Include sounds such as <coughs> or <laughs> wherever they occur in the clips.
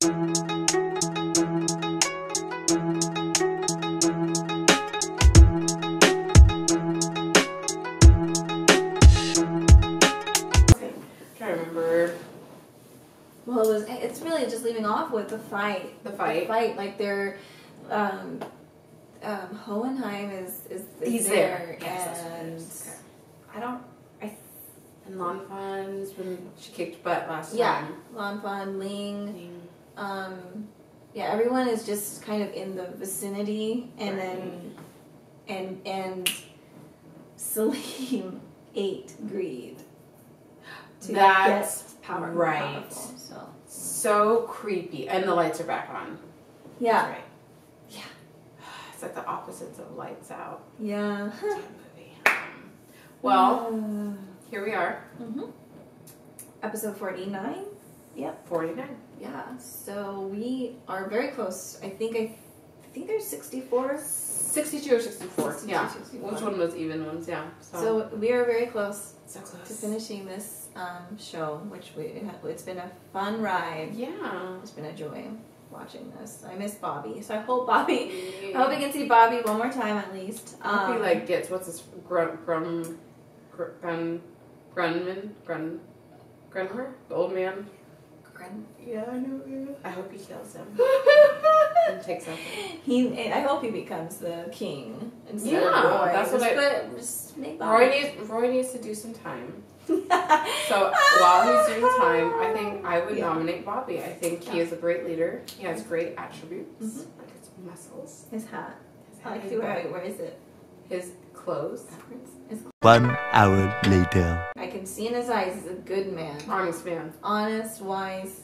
trying to remember Well, it was. It's really just leaving off with the fight. the fight. The fight, like they're, um, um, Hohenheim is is, is He's there, there. Yes, and is. I don't. I And Lanfan's when she kicked butt last yeah, time. Lan Fan Ling. Um, yeah, everyone is just kind of in the vicinity, and then and and Selim <laughs> ate greed to That's get power right. powerful, so So creepy. And the lights are back on. yeah, That's right. Yeah. <sighs> It's like the opposites of lights out. yeah. <laughs> Um, well, here we are. hmm Episode 49. Yep. 49. Yeah. So we are very close. I think I, I think there's 64. 62 or 64. 62, yeah. 64. Which one was even ones? Yeah. So, So we are very close so close. to finishing this um, show, which we it's been a fun ride. Yeah. It's been a joy watching this. I miss Bobby, so I hope Bobby. I hope we can see Bobby one more time at least. I hope he Um, like gets what's his grum grum gr- grun grunman grun grunmer the old man. Gren- Yeah, I know. I hope he kills him <laughs> and takes out. He, I hope he becomes the king instead Yeah, of Roy. that's what just I- Put, just make Roy needs Roy needs to do some time. So while he's doing time, I think I would Yeah. nominate Bobby. I think he Yeah. is a great leader. He has great attributes, Mhm. like his muscles, his hat. his, I like his to wear butt, it. Where is it? his clothes. One hour later. I can see in his eyes he's a good man. Honest man, Honest, wise,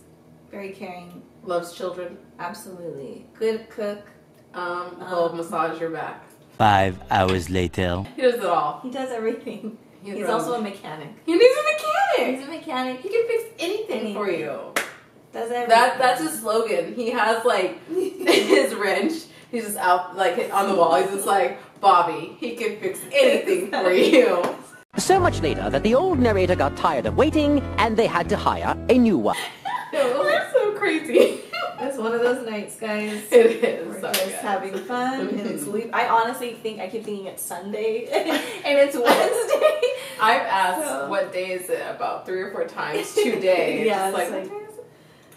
very caring. loves children. Absolutely. Good cook. Um, he'll Um, massage your back. Five hours later. He does it all. He does everything. He's, He's also a mechanic. he needs a mechanic. He's a mechanic. He can fix anything for you. Does everything. That that's his slogan. He has like <laughs> his wrench. He's just out like on the wall. He's just like Bobby. He can fix <laughs> anything for you. So much later that the old narrator got tired of waiting and they had to hire a new one. <laughs> We're so crazy. It's one of those nights, guys. <laughs> It is. We're Sorry, just guys. having fun, <laughs> and it's leave. I honestly think I keep thinking it's Sunday, and it's Wednesday. I've asked So- what day is it about three or four times today. It's Yeah, just it's like, like- what day is it?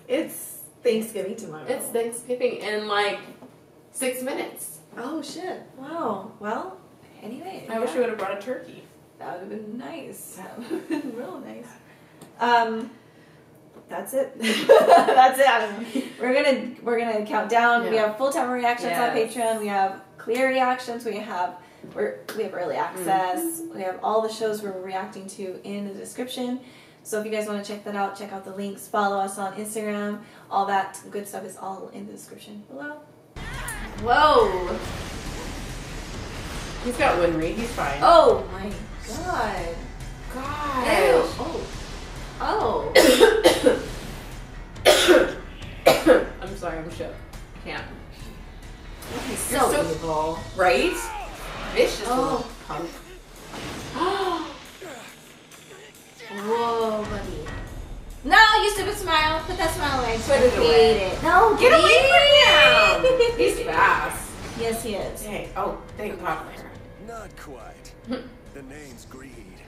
It's Thanksgiving tomorrow. it's Thanksgiving in like six minutes. oh shit! Wow. Well, anyway, I wish yeah, we would have brought a turkey. That would have been nice. <laughs> That would have been real nice. Um, that's it. <laughs> that's it. We're gonna we're gonna count down. We have full time reactions on Patreon. We have clear reactions. We have we're, we have early access. We have all the shows we're reacting to in the description. So if you guys want to check that out, check out the links. Follow us on Instagram. All that good stuff is all in the description below. Whoa! He's got Winry. He's fine. Oh my god! God. Ew. Oh. Oh. <coughs> <coughs> <coughs> I'm sorry. I'm shook. I can't. He's so, so- evil. Right?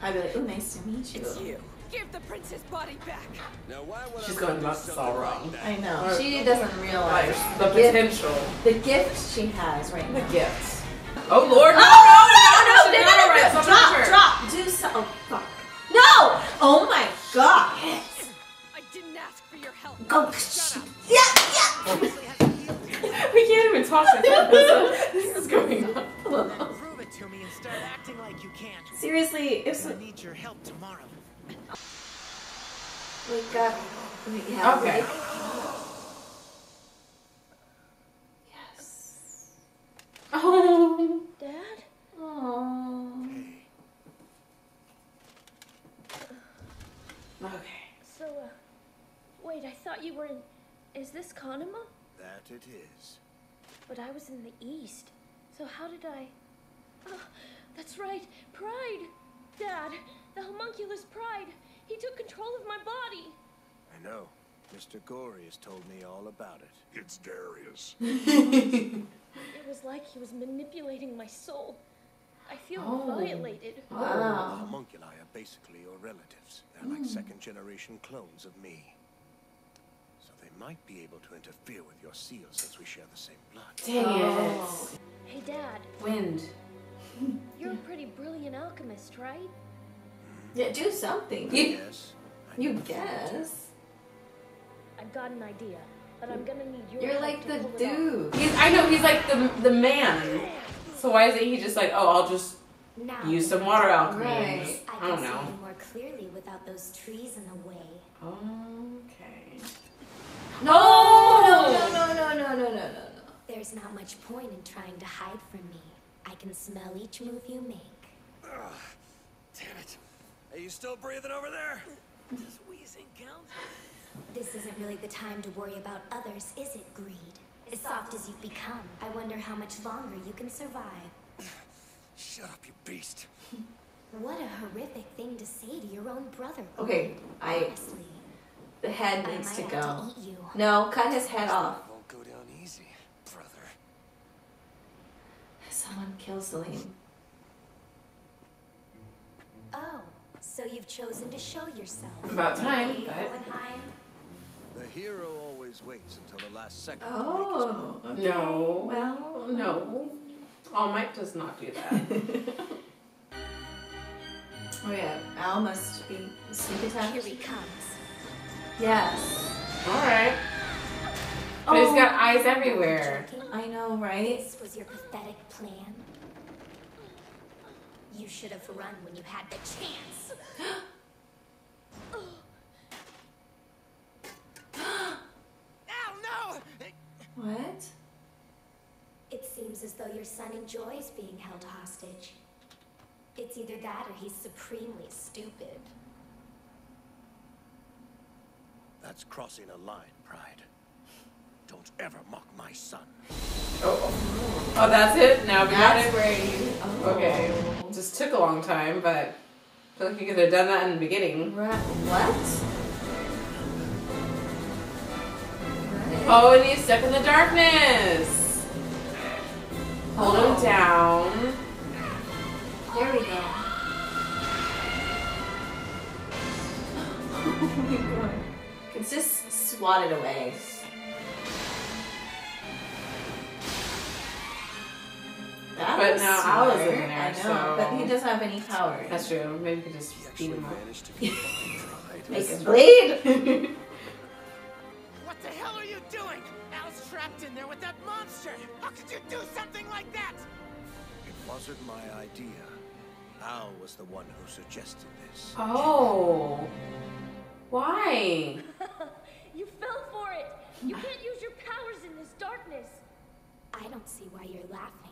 I'd be like, oh, nice to meet you. you. Give the princess body back. Now why would She's I going do about this all wrong. I know. Or- She doesn't realize Like, the gift, potential. the gift she has right The now. gifts. Oh, Lord. No, Oh, no, no, no, no, no, no, no, no, no, no, drop, no, no. drop, do so. Oh, fuck. No! Oh my god. I didn't ask for your help. Go. Yeah, yeah. We can't even talk to them. This is going on. Seriously, if so, I need your help tomorrow. we got. We have Okay. Yes. Oh. <laughs> Dad? Oh. Okay. So, uh, wait, I thought you were in. Is this Kanama? That it is. But I was in the east. So how did I. Oh, that's right, Pride! Dad, the homunculus Pride! He took control of my body! I know. Mr. Gory has told me all about it. It's Darius. <laughs> It was like he was manipulating my soul. I feel Oh. violated. The Wow. homunculi are basically your relatives. They're like hmm. second generation clones of me. So they might be able to interfere with your seal since we share the same blood. Dang Oh. Hey, Dad, it. Wind. You're a pretty brilliant alchemist, right? Yeah, do something. You- Yes. You know a few guess. I've got an idea, but I'm gonna need your You're like the pull it off. dude. He's, I know he's like the the man. So why isn't he just like, oh, I'll just Now, use some water alchemy? Right. I I don't see know. you more clearly without those trees in the way. Okay. No, Oh! no, no, no, no, no, no, no, no. There's not much point in trying to hide from me. I can smell each move you make. Ugh, damn it. Are you still breathing over there? Does wheezing count? This isn't really the time to worry about others, is it, Greed? As soft as you've become, I wonder how much longer you can survive. Shut up, you beast. <laughs> What a horrific thing to say to your own brother. Okay, I. Honestly, The head needs might to go. to eat you. No, cut his head off. Won't go down easy, brother. Someone kill Selim. Oh, so you've chosen to show yourself. About time, Hey, but- Hohenheim. The hero always waits until the last second. Oh. okay. No. Well, No. Oh, All Might does not do that. <laughs> Oh yeah, Al must be sneak attack. Here he comes. Yes. Alright. But oh. he's got eyes everywhere. I know, right? This was your pathetic plan. You should have run when you had the chance. <gasps> Ow, no! What? It seems as though your son enjoys being held hostage. It's either that or he's supremely stupid. That's crossing a line, Pride. Don't ever mock my son. Oh, oh that's it? Now we got it? where you. Oh. Okay. Just took a long time, but I feel like you could have done that in the beginning. Right. What? Right. Oh, and he's stuck in the darkness. Hold him oh. down. There we go. oh my god. It's just swatted away. That But was now Al is in there, I know, so- but he doesn't have any power. That's true. Maybe we could just He beat him up. managed to <laughs> get Pride. Make him bleed. <laughs> What the hell are you doing? Al's trapped in there with that monster! How could you do something like that? It wasn't my idea. Al was the one who suggested this. Oh. Why? <laughs> You fell for it! You can't use your powers in this darkness! I don't see why you're laughing.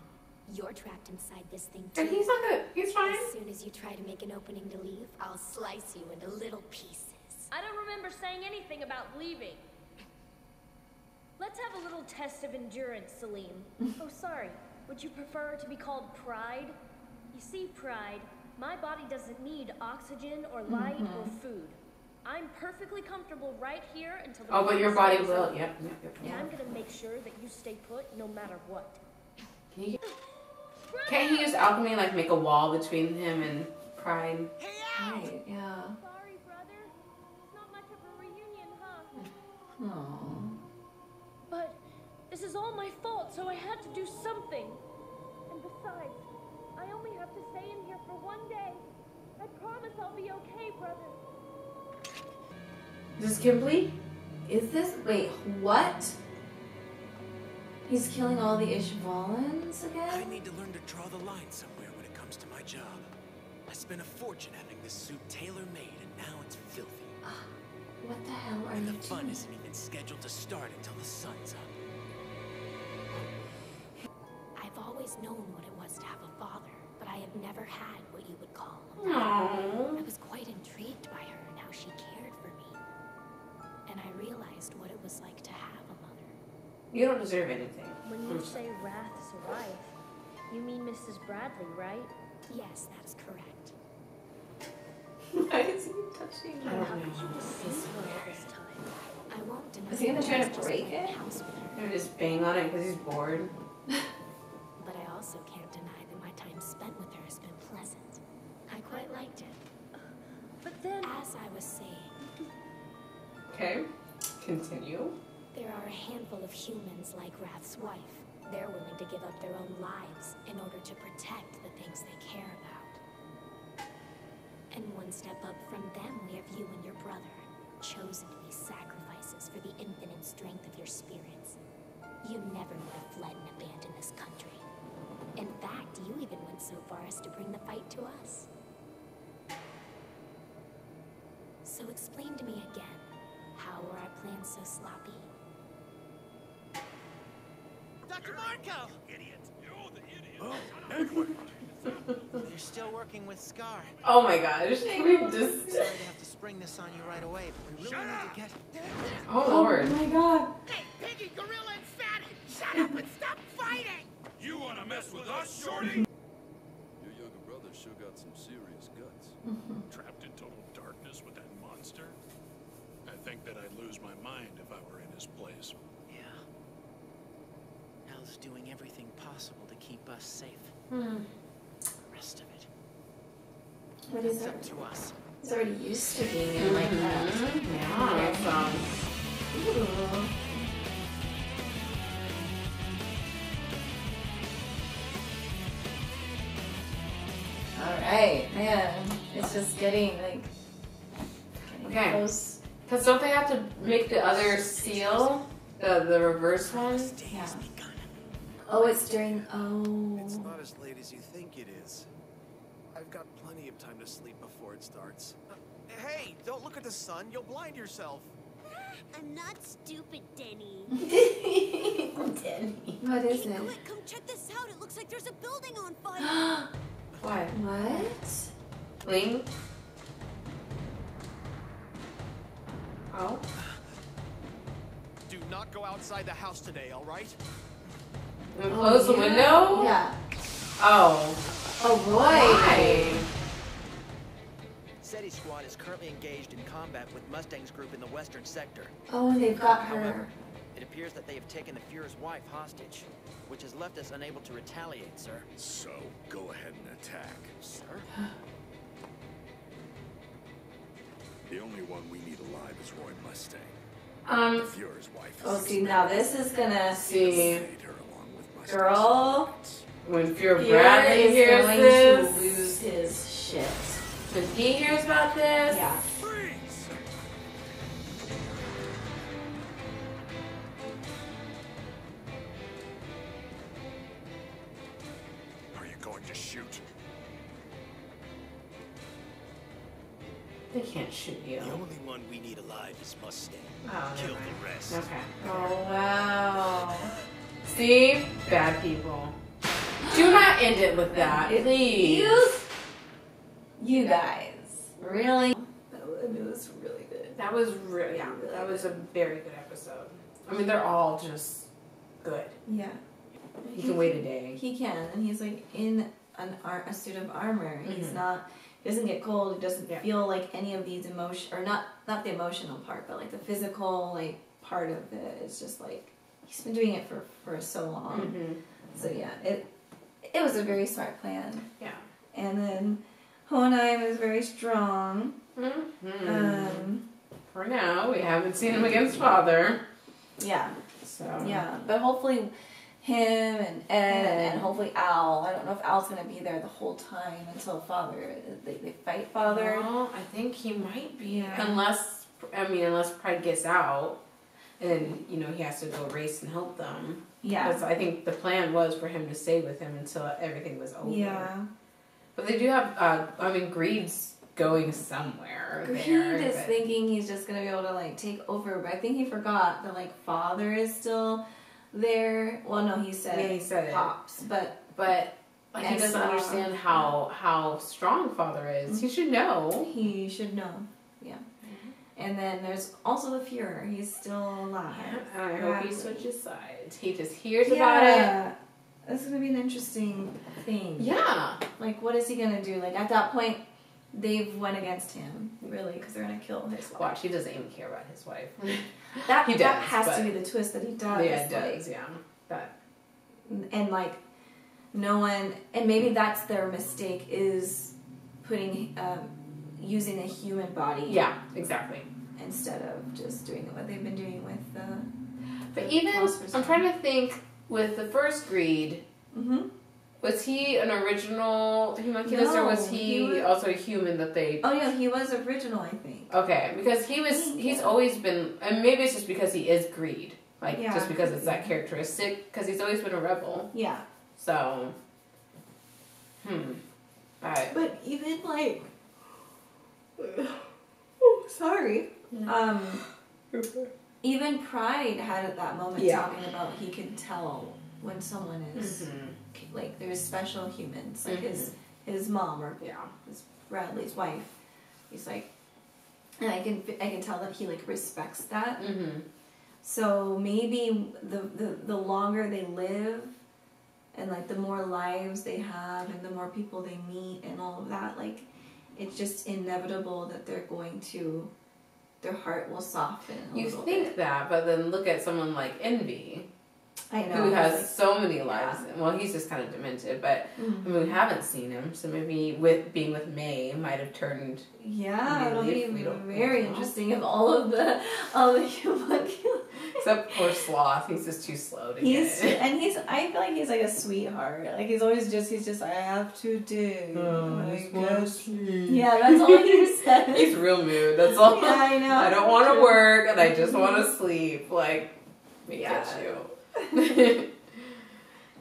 You're trapped inside this thing too. And he's not good. He's fine. As soon as you try to make an opening to leave, I'll slice you into little pieces. I don't remember saying anything about leaving. Let's have a little test of endurance, Selim. <laughs> oh, sorry. Would you prefer to be called Pride? You see, Pride, my body doesn't need oxygen or light or mm-hmm. food. I'm perfectly comfortable right here until the Oh, but your body will. over. Yep. yep, yep, And. I'm gonna make sure that you stay put no matter what. Can you, can't he use alchemy like make a wall between him and Pride? Hey, right, yeah. Sorry, brother. It's not much of a reunion, huh? Aww. But this is all my fault, so I had to do something. And besides, I only have to stay in here for one day. I promise I'll be okay, brother. Is this Kimberly? Is this wait, what? He's killing all the Ishvalans again? I need to learn to draw the line somewhere when it comes to my job. I spent a fortune having this suit tailor-made, and now it's filthy. Ah, what the hell are And you the fun doing? isn't even scheduled to start until the sun's up. I've always known what it was to have a father, but I have never had what you would call a mother. I was quite intrigued by her and how she cared for me. And I realized what it was like to have a mother. You don't deserve anything. When you say Wrath's wife, you mean Mrs. Bradley, right? Yes, that is correct. <laughs> Why is he touching I her? don't How could know. you deceive her this time? I I won't deny Is he gonna that try to I was just break it? house with her. Gonna just bang on it because he's bored. Humans like Wrath's wife. They're willing to give up their own lives in order to protect the things they care about. And one step up from them, we have you and your brother, chosen to be sacrifices for the infinite strength of your spirits. You never would have fled and abandoned this country. In fact, you even went so far as to bring the fight to us. So explain to me again, how were our plans so sloppy? Dr. Marcoh! Idiot. You're the idiot. Oh, Edward. You're still working with Scar. Oh my gosh. We just. Sorry to have to spring this on you right away, but we really Shut need up! to get. Oh, oh lord. my god. Hey, Piggy, Gorilla, and Fatty! Shut up and stop fighting! You wanna mess with us, Shorty? Your younger brother sure got some serious guts. <laughs> Trapped in total darkness with that monster? I think that I'd lose my mind if I were in his place. Yeah. Doing everything possible to keep us safe. Hmm. The rest of it, What is it's up to us. He's already used to being in like that. Yeah. It's, um, Ooh. Alright, man. It's just getting like getting Okay. close. Because don't they have to make the other seal? The the reverse one? Yeah. Oh, it's during oh It's not as late as you think it is. I've got plenty of time to sleep before it starts. Uh, hey, don't look at the sun. You'll blind yourself. <gasps> I'm not stupid, Denny. <laughs> Denny. What is Hey, it? quick, come check this out. It looks like there's a building on fire. <gasps> What? What? Ling? Oh. Do not go outside the house today, all right? And close the yeah. window? Yeah. Oh. Oh boy. Why? SETI Squad is currently engaged in combat with Mustang's group in the western sector. Oh, and they've got her. However, it appears that they have taken the Fuhrer's wife hostage, which has left us unable to retaliate, sir. So, go ahead and attack. Sir? The only one we need alive is Roy Mustang. Um, Fuhrer's wife is Oh, see now this is gonna see. Girl. When Fear Fear Bradley is hears going this. to lose his shit. When he hears about this. Yeah. Freeze! Are you going to shoot? They can't shoot you. The only one we need alive is Mustang. Oh, Kill the rest. Okay. Oh wow. <laughs> See, bad people. Do not end it with that, please. You, you guys, really? That was, it was really good. That was really, yeah, that was a very good episode. I mean, they're all just good. Yeah. He can wait a day. He can, and he's like in an ar- a suit of armor. He's Mhm. not. He doesn't get cold. He doesn't Yeah. feel like any of these emotion, or not not the emotional part, but like the physical like part of it. It's just like he's been doing it for for so long. Mm-hmm. So yeah, it it was a very smart plan. Yeah. And then Honai was very strong. Mm-hmm. Um, For now, we haven't seen him against father. yeah, So yeah. But hopefully, him and Ed and hopefully Al. I don't know if Al's gonna be there the whole time until father. They, they fight father. Well, I think he might be Yeah. unless I mean unless Pride gets out, and you know he has to go race and help them. Yeah. Because I think the plan was for him to stay with him until everything was over. Yeah. But they do have. Uh, I mean, Greed's going somewhere. Greed there, is but- thinking he's just gonna be able to like take over, but I think he forgot that like father is still there. Well, no, he said Yeah, he said it. pops, but But like, he doesn't understand how how strong father is. He should know. he should know. Yeah. And then there's also the Fuhrer. He's still alive. And I hope he switches sides. He just hears about it. Yeah. That's gonna be an interesting thing. Yeah. Like, what is he gonna do? Like, at that point, they've went against him really because they're gonna kill his wife. Watch, he doesn't even care about his wife. <laughs> That He that does, has to be the twist that he does. yeah, it like- does. Yeah, that. and like no one and maybe that's their mistake is putting um, using a human body Yeah, exactly. instead of just doing what they've been doing with the But even I'm trying to think with the first greed. Mm-hmm. Was he an original homunculus, or was he, he was- also a human that they? oh yeah he was original i think Okay, because he was. He's always been, and maybe it's just because he is greed, like Yeah, just because it's that characteristic. Because he's always been a rebel. yeah So, hmm. All right. but even like oh, sorry um <laughs> even pride had at that moment Yeah. talking about he can tell when someone is Mhm. like there's special humans like his Mhm. his mom or yeah, his Bradley's wife. He's like, and I can I can tell that he like respects that. mm-hmm. So maybe the, the the longer they live, and like the more lives they have, and the more people they meet, and all of that, like it's just inevitable that they're going to, their heart will soften. You think bit. that, but then look at someone like Envy, I know who has like, so many lives. Well, he's just kind of demented, but mm-hmm. I mean, we haven't seen him, so maybe with being with May might have turned. yeah, it'll be very interesting if all of the all the <laughs> homunculus. Except for Sloth, he's just too slow to He's get it. and he's. I feel like he's like a sweetheart. Like he's always just. He's just. I have to do. Oh, I just wanna guess." sleep. Yeah, that's all he <laughs> says. He's real mood. That's all. Yeah, I know. I don't want to work, and I just want to sleep. Like, me Yeah. get you. <laughs>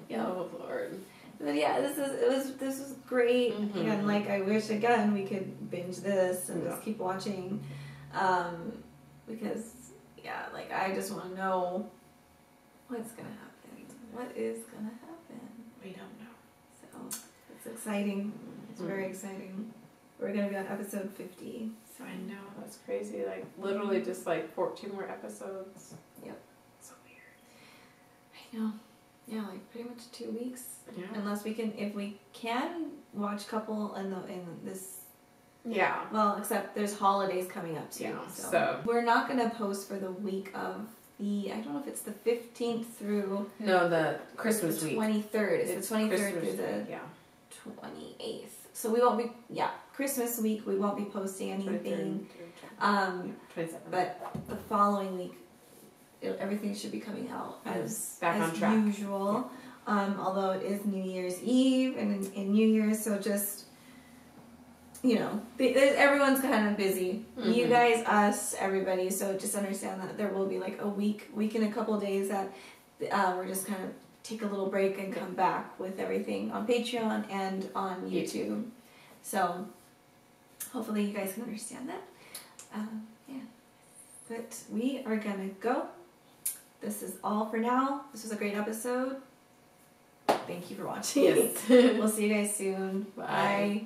Yeah. Oh Lord. But yeah, this is it was this was great, Mhm. and like I wish again we could binge this and Yeah. just keep watching, um, because yeah, like I just want to know what's gonna happen. What is gonna happen? We don't know. So it's exciting. It's very Mhm. exciting. We're gonna be on episode fifty. So I know that's crazy. Like literally, just like fourteen more episodes. Yep. So weird. I know. Yeah, like pretty much two weeks. Yeah. Unless we can, if we can watch couple in the in this. Yeah. Well, except there's holidays coming up too. Yeah, so. so- we're not gonna post for the week of the I don't know if it's the fifteenth through No, the Christmas the week. twenty third. It's, It's the twenty third through the yeah. twenty eighth. So we won't be yeah Christmas week. We won't be posting anything. Um, but the following week, it, everything should be coming out as Back on as track. usual. Um, although it is New Year's Eve and in, in New Year's, so just you know, everyone's kind of busy. You Mhm. guys, us, everybody. So just understand that there will be like a week, week and a couple days that uh, we're just kind of take a little break and come back with everything on Patreon and on YouTube. So hopefully you guys can understand that. Um, yeah. But we are gonna go. This is all for now. This was a great episode. Thank you for watching. Yes. <laughs> we'll see you guys soon. Bye. Bye.